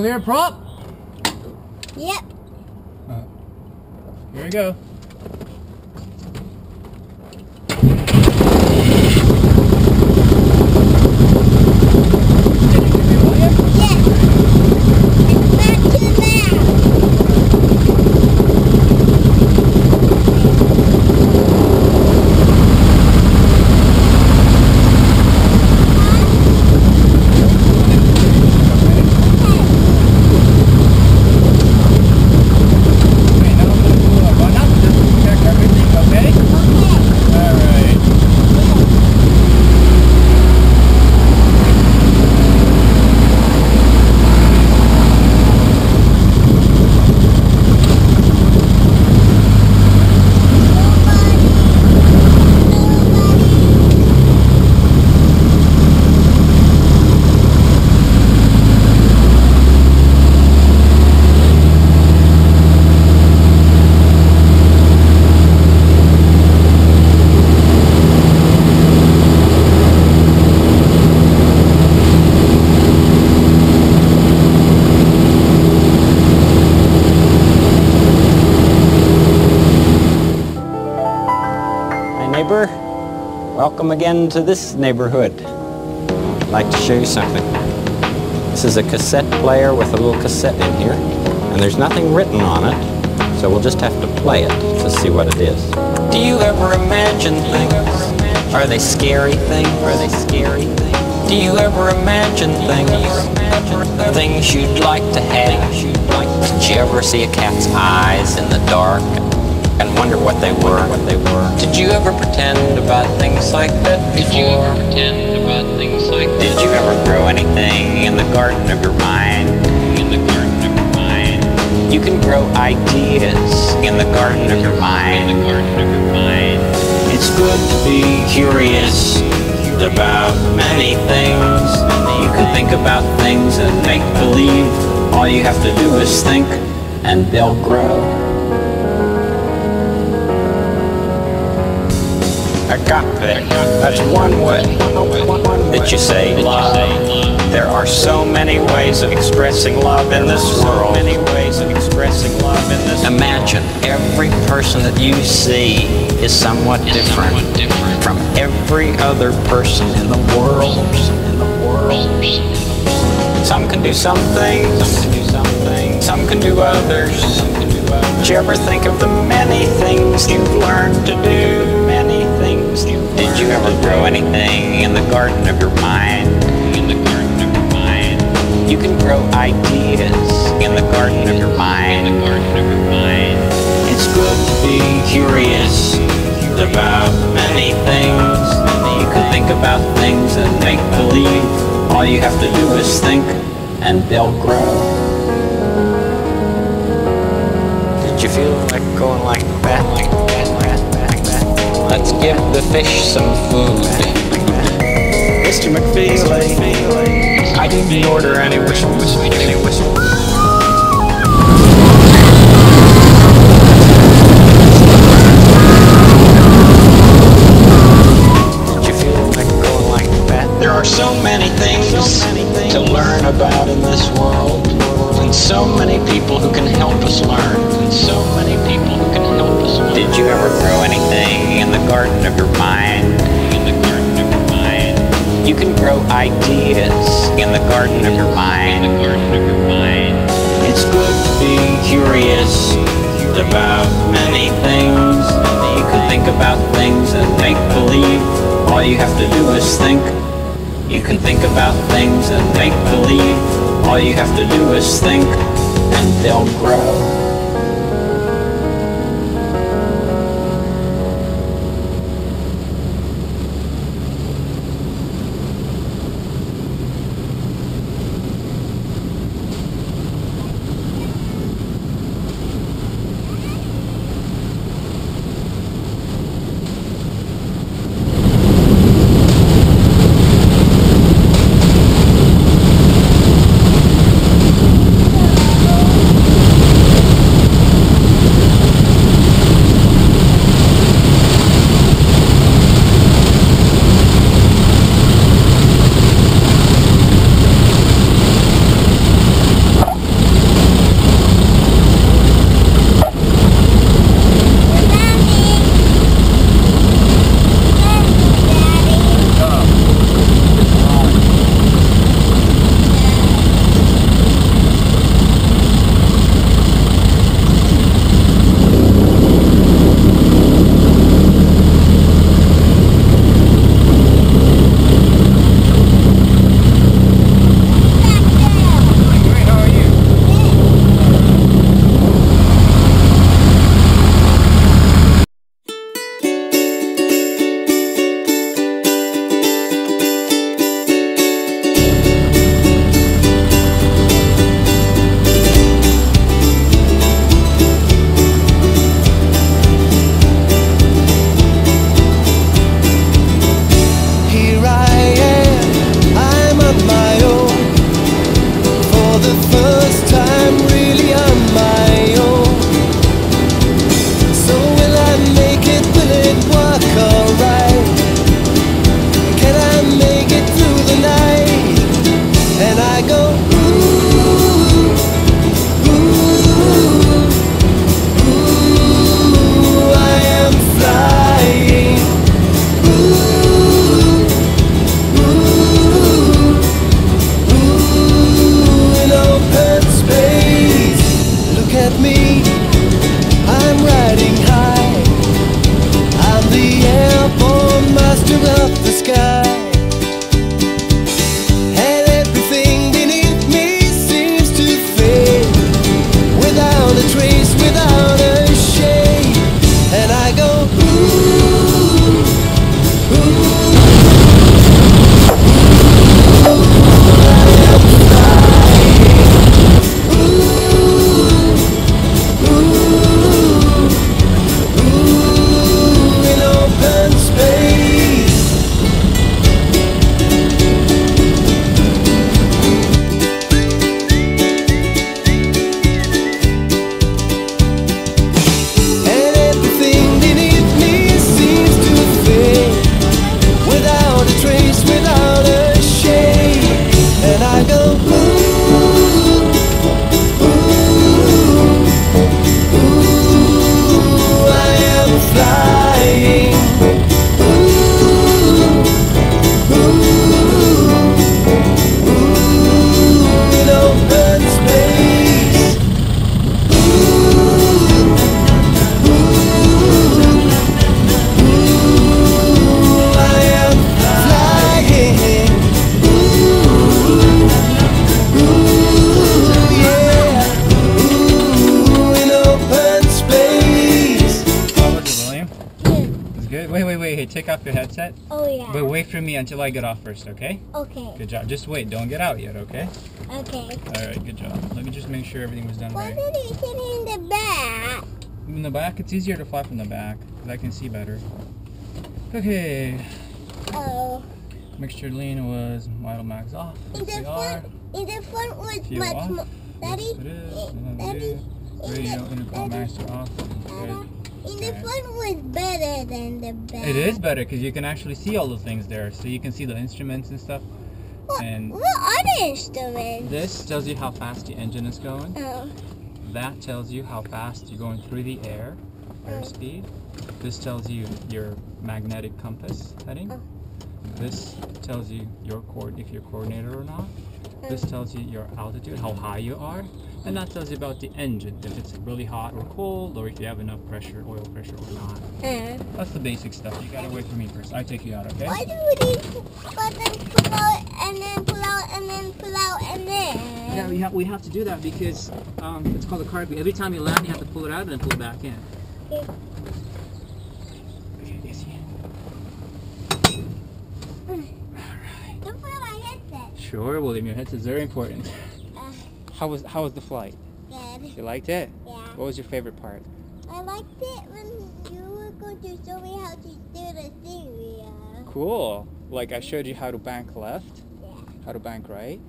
clear, prop? Yep. Here we go. Okay, now I'm gonna do a run up just to check everything, okay? Alright. Hi neighbor, welcome again to this neighborhood. I'd like to show you something. This is a cassette player with a little cassette in here, and there's nothing written on it, so we'll just have to play it to see what it is. Do you ever imagine things? Are they scary things? Are they scary things? Do you ever imagine things? Things you'd like to have? Did you ever see a cat's eyes in the dark and wonder what they were? What they were? Did you ever pretend about things like that before? Did you ever pretend about things like that? Did you ever grow anything in the garden of your mind? In the garden of your mind. You can grow ideas in the garden of your mind. In the garden of your mind. It's good to be curious about many things. You can think about things and make believe. All you have to do is think, and they'll grow. Agape, that's one way that you say love. There are so many ways of expressing love in this world. Many ways of expressing love in this Imagine every person that you see is somewhat different from every other person in the world. In the world. Some can do some things, some can do some some can do others. Did you ever think of the many things you've learned to do? Did grow anything in the garden of your mind? In the garden of your mind. You can grow ideas in the garden of your mind. In the garden of your mind. It's good to be curious about many things. You can think about things and make believe. All you have to do is think, and they'll grow. Did you feel like going like that, like that? Let's give the fish some food. Mr. McFeely, I didn't order any wish any wish. Did you feel like going like that? There are so many things to learn about in this world, and so many people who can help us learn, Did you ever grow anything in the garden of your mind? In the garden of your mind. You can grow ideas in the garden of your mind. In the garden of your mind. It's good to be curious about many things. You can think about things and make believe. All you have to do is think. You can think about things and make believe. All you have to do is think, and they'll grow. Take off your headset. Oh yeah. But wait for me until I get off first, okay? Okay. Good job. Just wait. Don't get out yet, okay? Okay. All right. Good job. Let me just make sure everything was done Why right. did he sit in the back? In the back, it's easier to fly from the back because I can see better. Okay. Oh. Mixture lean was vital max off. In the front, in the front was Few much more. Daddy, Yes, it is. eh, Daddy, it is. in Radio the, intercom master off. Dada, The Okay. front was better than the back. It is better because you can actually see all the things there. So you can see the instruments and stuff. What, and- what are the instruments? This tells you how fast the engine is going. Oh. That tells you how fast you're going through the air, airspeed. Oh. This tells you your magnetic compass heading. Oh. This tells you your cord if you're coordinated or not. This tells you your altitude, how high you are, and that tells you about the engine, if it's really hot or cold, or if you have enough pressure, oil pressure or not. Uh, That's the basic stuff. You gotta wait for me first. I take you out, okay? why do these buttons pull out and then pull out and then pull out and then? Yeah, we have we have to do that because um, it's called a carb. Every time you land, you have to pull it out and then pull it back in. Okay, easy. Don't put on my headset. Sure, William. Your headset's very important. Uh, How was how was the flight? good. You liked it? Yeah. What was your favorite part? I liked it when you were going to show me how to do the thing. Cool. Like I showed you how to bank left, Yeah. how to bank right.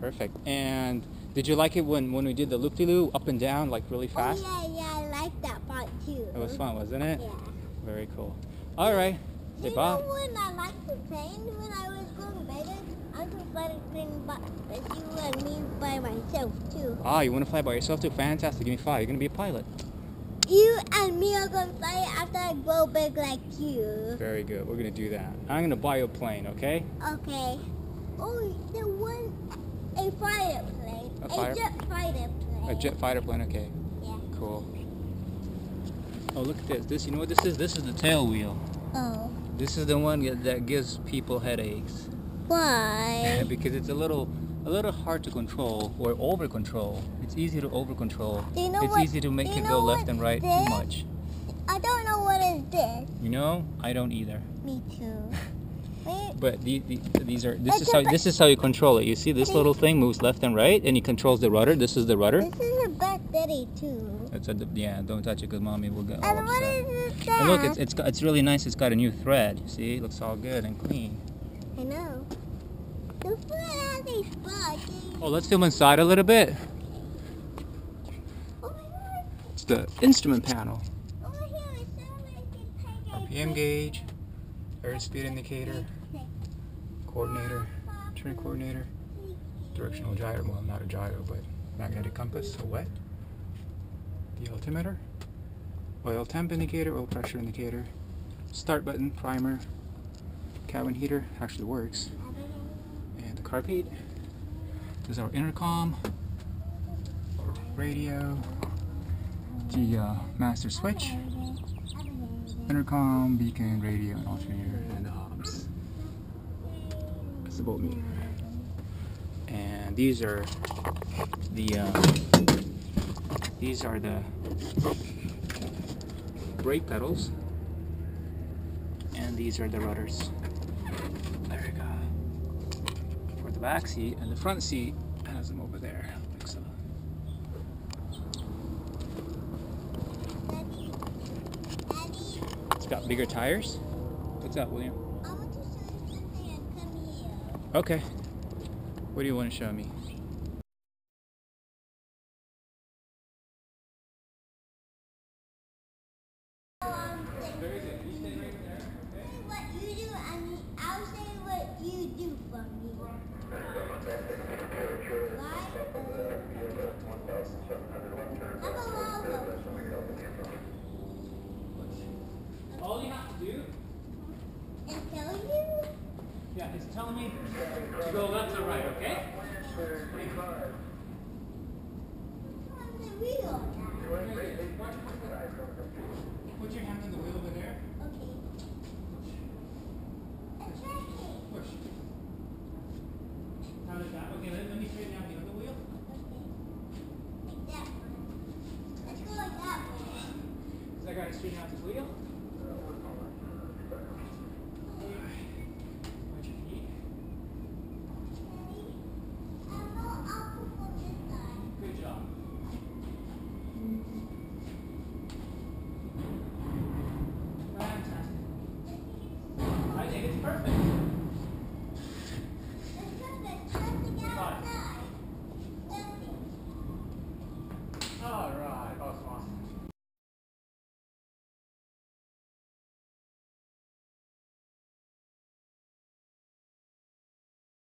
Perfect. And did you like it when when we did the loop de loop up and down like really fast? Oh yeah, yeah, I like that part too. It was fun, wasn't it? Yeah. Very cool. All right. You know when I liked the plane when I was going better, I fly the plane but but you and me by myself too. Ah, you want to fly by yourself too? Fantastic. Give me five. You're gonna be a pilot. You and me are gonna fly after I grow big like you. Very good. We're gonna do that. I'm gonna buy you a plane, okay? Okay. Oh, the one, a fighter plane. A fire- jet fighter plane. A jet fighter plane, okay. Yeah. Cool. Oh, look at this. This, you know what this is? This is the tail wheel. Oh. This is the one that- gives people headaches Why? because it's a little, a little hard to control or over control. It's easy to over control. Do you know it's what- easy to make it go left and right this? too much. I don't know what is this. You know? I don't either. Me too. But the, the, these are this is how this is how you control it. You see this little thing moves left and right, and it controls the rudder. This is the rudder. This is a battery too. It's a, yeah. Don't touch it, cause mommy will get all And upset. is this? And look, it's it's it's really nice. It's got a new thread. See, it looks all good and clean. I know. The foot has a spot. Oh, let's film inside a little bit. Oh my god. It's the instrument panel. Over here is so like a RPM gauge, airspeed indicator, coordinator, turn coordinator, directional gyro. Well, not a gyro, but magnetic compass. So wet. The altimeter, oil temp indicator, oil pressure indicator, start button, primer, cabin heater actually works, and the carb heat. This is our intercom, radio, the uh, master switch, intercom, beacon, radio, and alternator, and the Hobbs. That's the volt meter. And these are the um, these are the brake pedals, and these are the rudders. There we go. For the back seat and the front seat has them over there. Like so. Daddy, It's got bigger tires. What's up, William? I want to show you something and come here. Okay. What do you want to show me? Um, say what you do and I'll say what you do for me. Right? I'm a Volvo. All you have to do, And tell you? yeah, is tell me to go left or right, okay?